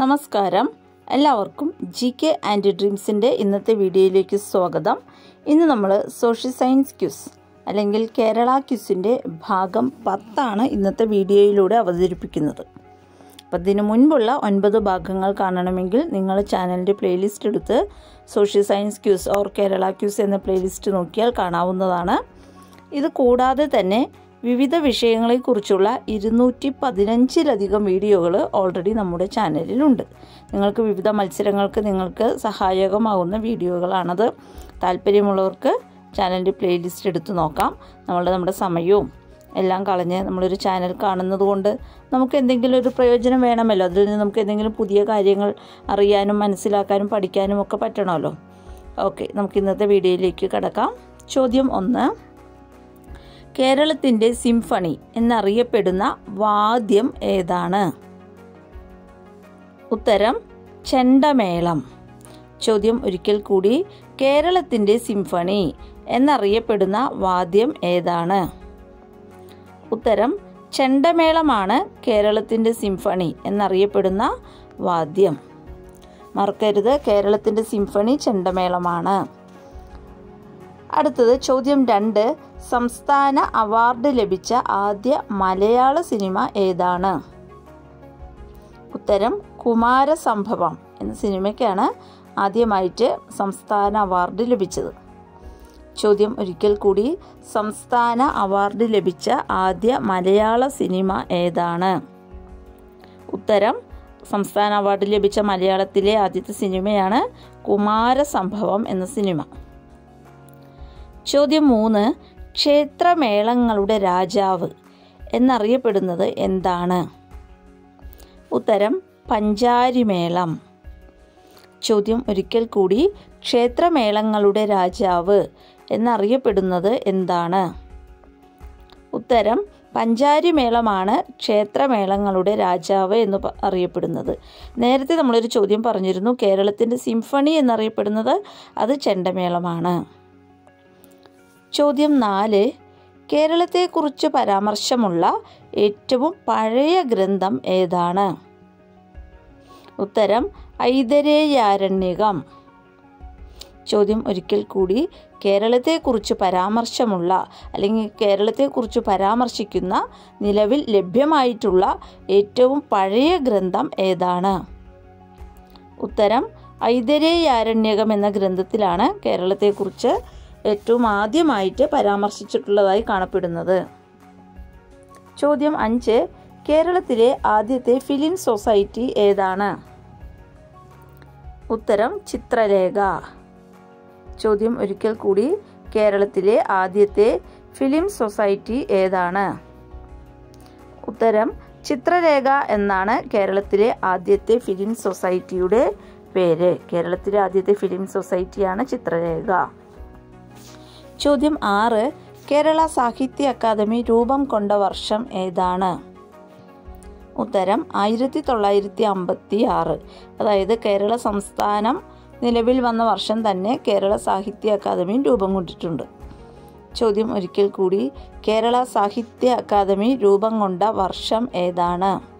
നമസ്കാരം. എല്ലാവർക്കും G K and ഡ്രീംസിന്റെ ഇന്നത്തെ വീഡിയോയിലേക്ക് സ്വാഗതം. ഇന്ന് നമ്മൾ സോഷ്യൽ സയൻസ് ക്യൂസ് അല്ലെങ്കിൽ കേരള ക്യൂസിന്റെ ഭാഗം പത്താണ് ഇന്നത്തെ വീഡിയോയിലൂടെ അവതരിപ്പിക്കുന്നത്. അപ്പം ഇതിനു മുൻപുള്ള ഒൻപത് ഭാഗങ്ങൾ കാണണമെങ്കിൽ നിങ്ങൾ ചാനലിന്റെ പ്ലേലിസ്റ്റ് എടുത്ത് social science quiz or Kerala quiz എന്ന പ്ലേലിസ്റ്റ് നോക്കിയാൽ കാണാവുന്നതാണ്. ഇത് കൂടാതെ തന്നെ വിവിധ വിഷയങ്ങളെക്കുറിച്ചുള്ള ഇരുന്നൂറ്റി പതിനഞ്ചിലധികം വീഡിയോകൾ ഓൾറെഡി നമ്മുടെ ചാനലിലുണ്ട്. നിങ്ങൾക്ക് വിവിധ മത്സരങ്ങൾക്ക് നിങ്ങൾക്ക് സഹായകമാകുന്ന വീഡിയോകളാണത്. താല്പര്യമുള്ളവർക്ക് ചാനലിന്റെ പ്ലേലിസ്റ്റ് എടുത്തു നോക്കാം. നമ്മളുടെ നമ്മുടെ സമയവും എല്ലാം കളഞ്ഞ് നമ്മളൊരു ചാനൽ കാണുന്നത് കൊണ്ട് നമുക്ക് എന്തെങ്കിലും ഒരു പ്രയോജനം വേണമല്ലോ. അതിൽ നിന്ന് നമുക്ക് എന്തെങ്കിലും പുതിയ കാര്യങ്ങൾ അറിയാനും മനസ്സിലാക്കാനും പഠിക്കാനും ഒക്കെ പറ്റണമല്ലോ. ഓക്കെ നമുക്ക് ഇന്നത്തെ വീഡിയോയിലേക്ക് കിടക്കാം. ചോദ്യം ഒന്ന്. കേരളത്തിന്റെ സിംഫണി എന്നറിയപ്പെടുന്ന വാദ്യം ഏതാണ്? ഉത്തരം ചെണ്ടമേളം. ചോദ്യം ഒരിക്കൽ കൂടി കേരളത്തിന്റെ സിംഫണി എന്നറിയപ്പെടുന്ന വാദ്യം ഏതാണ്? ഉത്തരം ചെണ്ടമേളമാണ് കേരളത്തിന്റെ സിംഫണി എന്നറിയപ്പെടുന്ന വാദ്യം. മറക്കരുത് കേരളത്തിന്റെ സിംഫണി ചെണ്ടമേളമാണ്. അടുത്തത് ചോദ്യം രണ്ട് സംസ്ഥാന അവാർഡ് ലഭിച്ച ആദ്യ മലയാള സിനിമ ഏതാണ്? ഉത്തരം കുമാരസംഭവം എന്ന സിനിമയ്ക്കാണ് ആദ്യമായിട്ട് സംസ്ഥാന അവാർഡ് ലഭിച്ചത്. ചോദ്യം ഒരിക്കൽ കൂടി സംസ്ഥാന അവാർഡ് ലഭിച്ച ആദ്യ മലയാള സിനിമ ഏതാണ്? ഉത്തരം സംസ്ഥാന അവാർഡ് ലഭിച്ച മലയാളത്തിലെ ആദ്യത്തെ സിനിമയാണ് കുമാരസംഭവം എന്ന സിനിമ. ചോദ്യം മൂന്ന് ക്ഷേത്രമേളങ്ങളുടെ രാജാവ് എന്നറിയപ്പെടുന്നത് എന്താണ്? ഉത്തരം പഞ്ചാരിമേളം. ചോദ്യം ഒരിക്കൽ കൂടി ക്ഷേത്രമേളങ്ങളുടെ രാജാവ് എന്നറിയപ്പെടുന്നത് എന്താണ്? ഉത്തരം പഞ്ചാരിമേളമാണ് ക്ഷേത്രമേളങ്ങളുടെ രാജാവ് എന്ന് അറിയപ്പെടുന്നത്. നേരത്തെ നമ്മളൊരു ചോദ്യം പറഞ്ഞിരുന്നു കേരളത്തിന്റെ സിംഫണി എന്നറിയപ്പെടുന്നത് അത് ചെണ്ടമേളമാണ്. ചോദ്യം നാല്. കേരളത്തെക്കുറിച്ച് പരാമർശമുള്ള ഏറ്റവും പഴയ ഗ്രന്ഥം ഏതാണ്? ഉത്തരം ഐതരേയാരണ്യകം. ചോദ്യം ഒരിക്കൽ കൂടി കേരളത്തെക്കുറിച്ച് പരാമർശമുള്ള അല്ലെങ്കിൽ കേരളത്തെക്കുറിച്ച് പരാമർശിക്കുന്ന നിലവിൽ ലഭ്യമായിട്ടുള്ള ഏറ്റവും പഴയ ഗ്രന്ഥം ഏതാണ്? ഉത്തരം ഐതരേയാരണ്യകം എന്ന ഗ്രന്ഥത്തിലാണ് കേരളത്തെക്കുറിച്ച് ഏറ്റവും ആദ്യമായിട്ട് പരാമർശിച്ചിട്ടുള്ളതായി കാണപ്പെടുന്നത്. ചോദ്യം അഞ്ച്. കേരളത്തിലെ ആദ്യത്തെ ഫിലിം സൊസൈറ്റി ഏതാണ്? ഉത്തരം ചിത്രരേഖ. ചോദ്യം ഒരിക്കൽ കൂടി. കേരളത്തിലെ ആദ്യത്തെ ഫിലിം സൊസൈറ്റി ഏതാണ്? ഉത്തരം ചിത്രരേഖ എന്നാണ് കേരളത്തിലെ ആദ്യത്തെ ഫിലിം സൊസൈറ്റിയുടെ പേര്. കേരളത്തിലെ ആദ്യത്തെ ഫിലിം സൊസൈറ്റിയാണ് ചിത്രരേഖ. ചോദ്യം ആറ് കേരള സാഹിത്യ അക്കാദമി രൂപം കൊണ്ട വർഷം ഏതാണ്? ഉത്തരം ആയിരത്തി തൊള്ളായിരത്തി അമ്പത്തി ആറ് അതായത് കേരള സംസ്ഥാനം നിലവിൽ വന്ന വർഷം തന്നെ കേരള സാഹിത്യ അക്കാദമി രൂപം കൊണ്ടിട്ടുണ്ട്. ചോദ്യം ഒരിക്കൽ കൂടി കേരള സാഹിത്യ അക്കാദമി രൂപം കൊണ്ട വർഷം ഏതാണ്?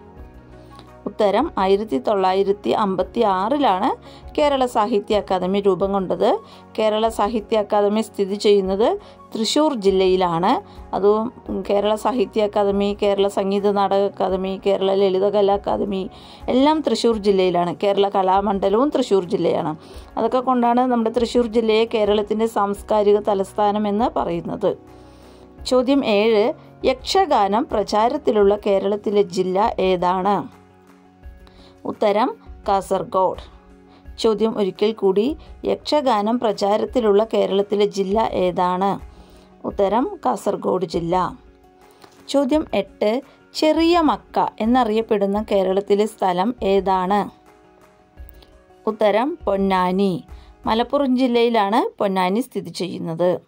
ഉത്തരം ആയിരത്തി തൊള്ളായിരത്തി അമ്പത്തി ആറിലാണ് കേരള സാഹിത്യ അക്കാദമി രൂപം കൊണ്ടത്. കേരള സാഹിത്യ അക്കാദമി സ്ഥിതി ചെയ്യുന്നത് തൃശ്ശൂർ ജില്ലയിലാണ്. അതും കേരള സാഹിത്യ academy Kerala Sangeetha Nataka academy Kerala Lalithakala academy എല്ലാം തൃശ്ശൂർ ജില്ലയിലാണ്. കേരള കലാമണ്ഡലവും തൃശ്ശൂർ ജില്ലയാണ്. അതൊക്കെ കൊണ്ടാണ് നമ്മുടെ തൃശ്ശൂർ ജില്ലയെ കേരളത്തിന്റെ സാംസ്കാരിക തലസ്ഥാനം എന്ന് പറയുന്നത്. ചോദ്യം ഏഴ് യക്ഷഗാനം പ്രചാരത്തിലുള്ള കേരളത്തിലെ ജില്ല ഏതാണ്? ഉത്തരം കാസർഗോഡ്. ചോദ്യം ഒരിക്കൽ കൂടി യക്ഷഗാനം പ്രചാരത്തിലുള്ള കേരളത്തിലെ ജില്ല ഏതാണ്? ഉത്തരം കാസർഗോഡ് ജില്ല. ചോദ്യം എട്ട് ചെറിയ മക്ക എന്നറിയപ്പെടുന്ന കേരളത്തിലെ സ്ഥലം ഏതാണ്? ഉത്തരം പൊന്നാനി. മലപ്പുറം ജില്ലയിലാണ് പൊന്നാനി സ്ഥിതി ചെയ്യുന്നത്.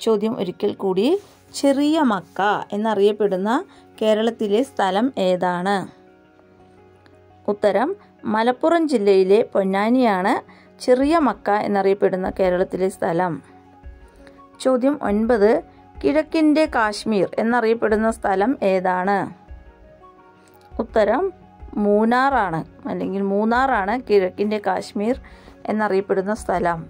ചോദ്യം ഒരിക്കൽ കൂടി ചെറിയ മക്ക എന്നറിയപ്പെടുന്ന കേരളത്തിലെ സ്ഥലം ഏതാണ്? ഉത്തരം മലപ്പുറം ജില്ലയിലെ പൊന്നാനിയാണ് ചെറിയ മക്ക എന്നറിയപ്പെടുന്ന കേരളത്തിലെ സ്ഥലം. ചോദ്യം ഒൻപത് കിഴക്കിന്റെ കാശ്മീർ എന്നറിയപ്പെടുന്ന സ്ഥലം ഏതാണ്? ഉത്തരം മൂന്നാറാണ് അല്ലെങ്കിൽ മൂന്നാറാണ് കിഴക്കിന്റെ കാശ്മീർ എന്നറിയപ്പെടുന്ന സ്ഥലം.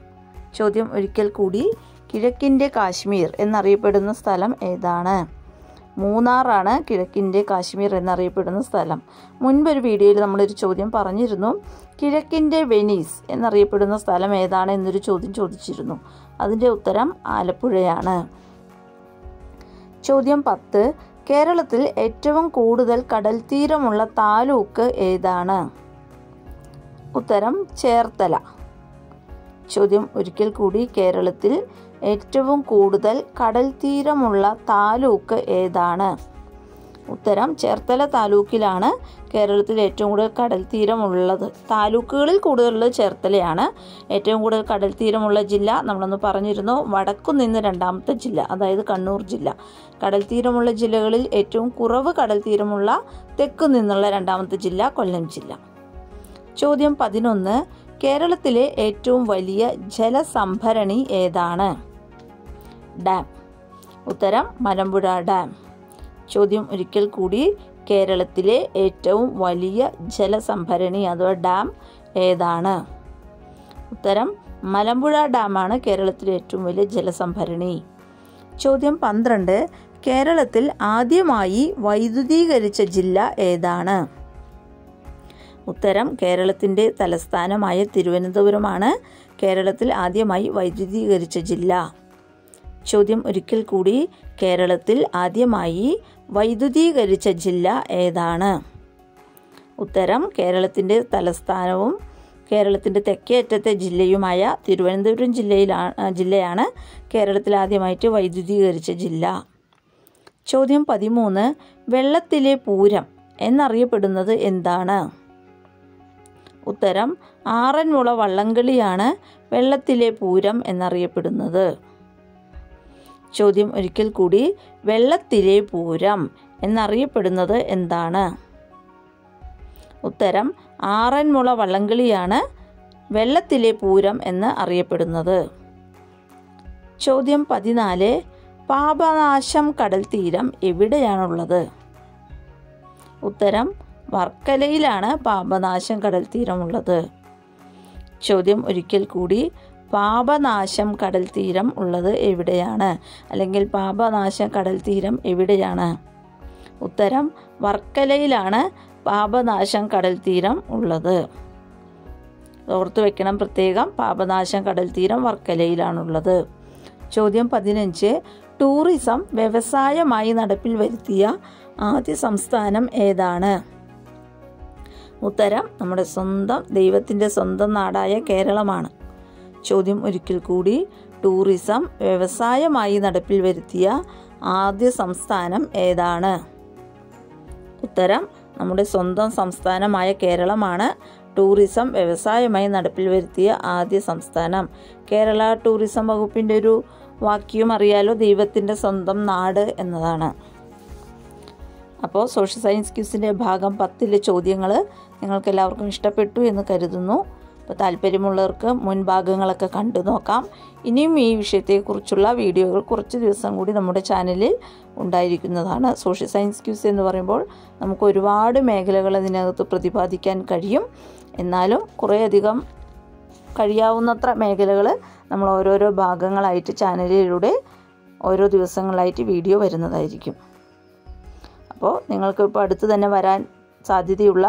ചോദ്യം ഒരിക്കൽ കൂടി കിഴക്കിന്റെ കാശ്മീർ എന്നറിയപ്പെടുന്ന സ്ഥലം ഏതാണ്? മൂന്നാറാണ് കിഴക്കിന്റെ കാശ്മീർ എന്നറിയപ്പെടുന്ന സ്ഥലം. മുൻപൊരു വീഡിയോയിൽ നമ്മളൊരു ചോദ്യം പറഞ്ഞിരുന്നു. കിഴക്കിന്റെ വെനീസ് എന്നറിയപ്പെടുന്ന സ്ഥലം ഏതാണ് എന്നൊരു ചോദ്യം ചോദിച്ചിരുന്നു. അതിന്റെ ഉത്തരം ആലപ്പുഴയാണ്. ചോദ്യം പത്ത്. കേരളത്തിൽ ഏറ്റവും കൂടുതൽ കടൽ തീരമുള്ള താലൂക്ക് ഏതാണ്? ഉത്തരം ചേർത്തല. ചോദ്യം ഒരിക്കൽ കൂടി. കേരളത്തിൽ ഏറ്റവും കൂടുതൽ കടൽ തീരമുള്ള താലൂക്ക് ഏതാണ്? ഉത്തരം ചേർത്തല താലൂക്കിലാണ് കേരളത്തിൽ ഏറ്റവും കൂടുതൽ കടൽ തീരമുള്ളത്. താലൂക്കുകളിൽ കൂടുതലുള്ളത് ചേർത്തലയാണ് ഏറ്റവും കൂടുതൽ കടൽ തീരമുള്ള ജില്ല. നമ്മളൊന്ന് പറഞ്ഞിരുന്നു വടക്കു നിന്ന് രണ്ടാമത്തെ ജില്ല അതായത് കണ്ണൂർ ജില്ല. കടൽ തീരമുള്ള ജില്ലകളിൽ ഏറ്റവും കുറവ് കടൽ തീരമുള്ള തെക്കു നിന്നുള്ള രണ്ടാമത്തെ ജില്ല കൊല്ലം ജില്ല. ചോദ്യം പതിനൊന്ന് കേരളത്തിലെ ഏറ്റവും വലിയ ജലസംഭരണി ഏതാണ്? ഡാം. ഉത്തരം മലമ്പുഴ ഡാം. ചോദ്യം ഒരിക്കൽ കൂടി കേരളത്തിലെ ഏറ്റവും വലിയ ജലസംഭരണി അഥവാ ഡാം ഏതാണ്? ഉത്തരം മലമ്പുഴ ഡാമാണ് കേരളത്തിലെ ഏറ്റവും വലിയ ജലസംഭരണി. ചോദ്യം പന്ത്രണ്ട് കേരളത്തിൽ ആദ്യമായി വൈദ്യുതീകരിച്ച ജില്ല ഏതാണ്? ഉത്തരം കേരളത്തിന്റെ തലസ്ഥാനമായ തിരുവനന്തപുരമാണ്. കേരളത്തിൽ ആദ്യമായി വൈദ്യുതീകരിച്ച ജില്ല. ചോദ്യം ഒരിക്കൽ കൂടി. കേരളത്തിൽ ആദ്യമായി വൈദ്യുതീകരിച്ച ജില്ല ഏതാണ്? ഉത്തരം കേരളത്തിന്റെ തലസ്ഥാനവും കേരളത്തിന്റെ തെക്കേ അറ്റത്തെ ജില്ലയുമായ തിരുവനന്തപുരം ജില്ലയിലാണ് ജില്ലയാണ് കേരളത്തിൽ ആദ്യമായിട്ട് വൈദ്യുതീകരിച്ച ജില്ല. ചോദ്യം പതിമൂന്ന്. വെള്ളത്തിലെ പൂരം എന്നറിയപ്പെടുന്നത് എന്താണ്? ഉത്തരം ആറന്മുള വള്ളംകളിയാണ് വെള്ളത്തിലെ പൂരം എന്നറിയപ്പെടുന്നത്. ചോദ്യം ഒരിക്കൽ കൂടി വെള്ളത്തിലെ പൂരം എന്നറിയപ്പെടുന്നത് എന്താണ്? ഉത്തരം ആറന്മുള വള്ളംകളിയാണ് വെള്ളത്തിലെ പൂരം എന്ന് അറിയപ്പെടുന്നത്. ചോദ്യം പതിനാല് പാപനാശം കടൽ തീരം എവിടെയാണുള്ളത്? ഉത്തരം വർക്കലയിലാണ് പാപനാശം കടൽ തീരമുള്ളത്. ചോദ്യം ഒരിക്കൽ കൂടി പാപനാശം കടൽ തീരം ഉള്ളത് എവിടെയാണ്? അല്ലെങ്കിൽ പാപനാശം കടൽ തീരം എവിടെയാണ്? ഉത്തരം വർക്കലയിലാണ് പാപനാശം കടൽ തീരം ഉള്ളത്. ഓർത്തു വെക്കണം പ്രത്യേകം പാപനാശം കടൽ തീരം വർക്കലയിലാണുള്ളത്. ചോദ്യം പതിനഞ്ച് ടൂറിസം വ്യവസായമായി നടപ്പിൽ വരുത്തിയ ആദ്യ സംസ്ഥാനം ഏതാണ്? ഉത്തരം നമ്മുടെ സ്വന്തം ദൈവത്തിന്റെ സ്വന്തം നാടായ കേരളമാണ്. ചോദ്യം ഒരിക്കൽ കൂടി. ടൂറിസം വ്യവസായമായി നടപ്പിൽ വരുത്തിയ ആദ്യ സംസ്ഥാനം ഏതാണ്? ഉത്തരം നമ്മുടെ സ്വന്തം സംസ്ഥാനമായ കേരളമാണ്. ടൂറിസം വ്യവസായമായി നടപ്പിൽ വരുത്തിയ ആദ്യ സംസ്ഥാനം. കേരള ടൂറിസം വകുപ്പിന്റെ ഒരു വാക്യം അറിയാലോ? ദൈവത്തിന്റെ സ്വന്തം നാട് എന്നതാണ്. അപ്പോൾ സോഷ്യൽ സയൻസ് ക്യൂസിന്റെ ഭാഗം പത്തിലെ ചോദ്യങ്ങൾ നിങ്ങൾക്ക് എല്ലാവർക്കും ഇഷ്ടപ്പെട്ടു എന്ന് കരുതുന്നു. അപ്പോൾ താല്പര്യമുള്ളവർക്ക് മുൻഭാഗങ്ങളൊക്കെ കണ്ടു നോക്കാം. ഇനിയും ഈ വിഷയത്തെക്കുറിച്ചുള്ള വീഡിയോകൾ കുറച്ച് ദിവസം കൂടി നമ്മുടെ ചാനലിൽ ഉണ്ടായിരിക്കുന്നതാണ്. സോഷ്യൽ സയൻസ് ക്യൂസ് എന്ന് പറയുമ്പോൾ നമുക്ക് ഒരുപാട് മേഖലകൾ അതിനകത്ത് പ്രതിപാദിക്കാൻ കഴിയും. എന്നാലും കുറേയധികം കഴിയാവുന്നത്ര മേഖലകൾ നമ്മൾ ഓരോരോ ഭാഗങ്ങളായിട്ട് ചാനലിലൂടെ ഓരോ ദിവസങ്ങളായിട്ട് വീഡിയോ വരുന്നതായിരിക്കും. അപ്പോൾ നിങ്ങൾക്ക് ഇപ്പോൾ അടുത്ത് തന്നെ വരാൻ സാധ്യതയുള്ള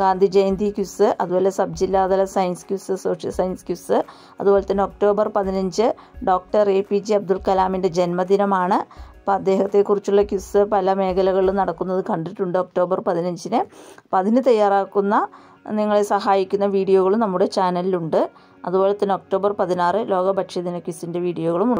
ഗാന്ധി ജയന്തി ക്വിസ് അതുപോലെ സബ് ജില്ലാതല science quiz social science quiz അതുപോലെ തന്നെ ഒക്ടോബർ പതിനഞ്ച് doctor A P J Abdul കലാമിന്റെ ജന്മദിനമാണ്. അപ്പോൾ അദ്ദേഹത്തെക്കുറിച്ചുള്ള ക്വിസ് പല മേഖലകളിലും നടക്കുന്നത് കണ്ടിട്ടുണ്ട് ഒക്ടോബർ പതിനഞ്ചിന്. അപ്പോൾ അതിന് തയ്യാറാക്കുന്ന നിങ്ങളെ സഹായിക്കുന്ന വീഡിയോകളും നമ്മുടെ ചാനലിലുണ്ട്. അതുപോലെ തന്നെ ഒക്ടോബർ പതിനാറ് ലോക ഭക്ഷ്യദിന ക്വിസിന്റെ വീഡിയോകളും